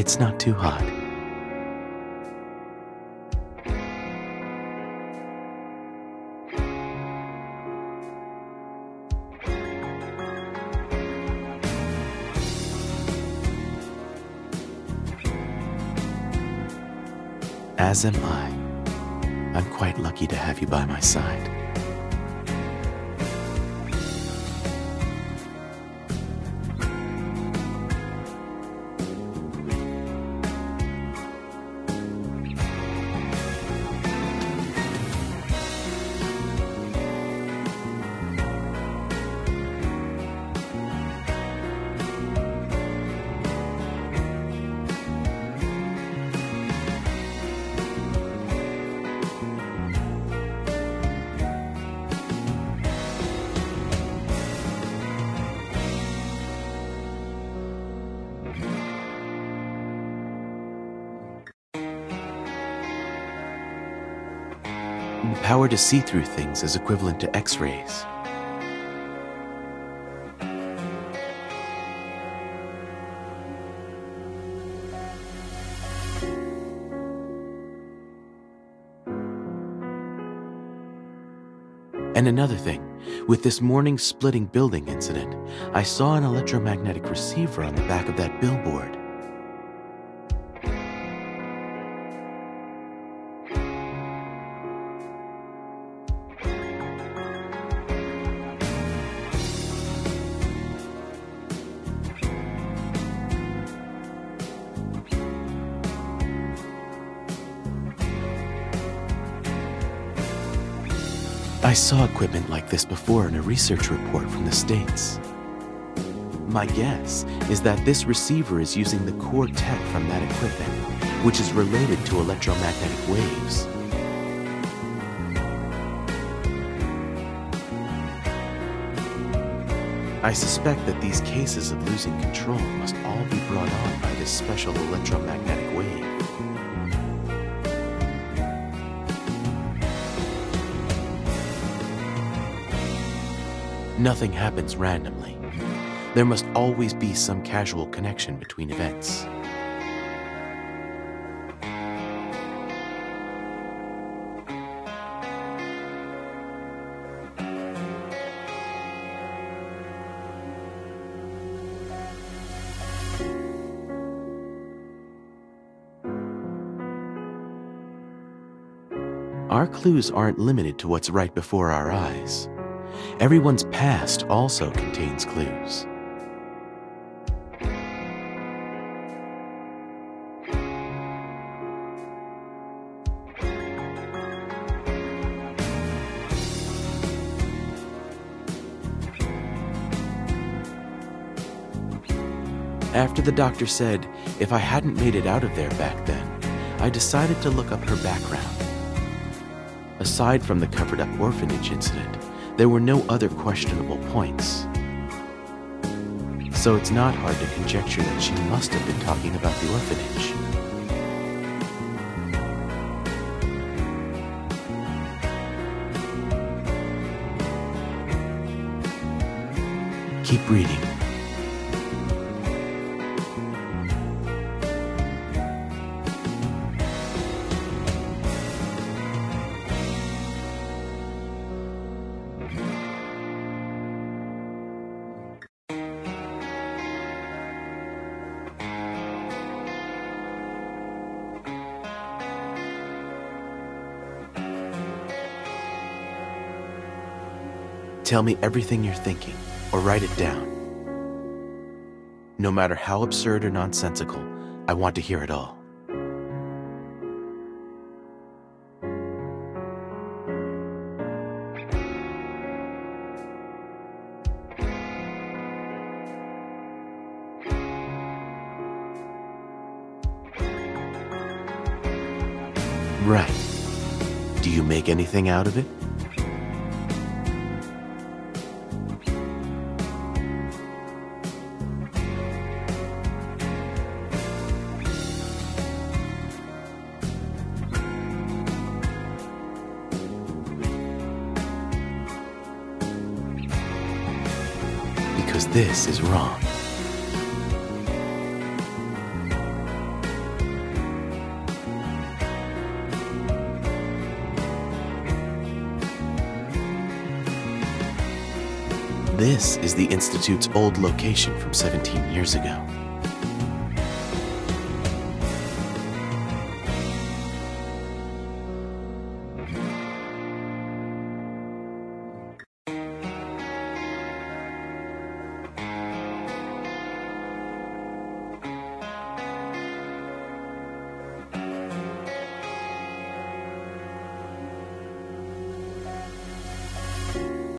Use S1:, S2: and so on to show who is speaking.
S1: It's not too hot. As am I. I'm quite lucky to have you by my side. The power to see through things is equivalent to X rays. And another thing, with this morning splitting building incident, I saw an electromagnetic receiver on the back of that billboard. I saw equipment like this before in a research report from the States. My guess is that this receiver is using the core tech from that equipment, which is related to electromagnetic waves. I suspect that these cases of losing control must all be brought on by this special electromagnetic wave. Nothing happens randomly. There must always be some casual connection between events. Our clues aren't limited to what's right before our eyes. Everyone's past also contains clues. After the doctor said if I hadn't made it out of there back then, I decided to look up her background. Aside from the covered up orphanage incident, there were no other questionable points. So it's not hard to conjecture that she must have been talking about the orphanage. Keep reading. Tell me everything you're thinking, or write it down. No matter how absurd or nonsensical, I want to hear it all. Right. Do you make anything out of it? because this is wrong. This is the Institute's old location from 17 years ago.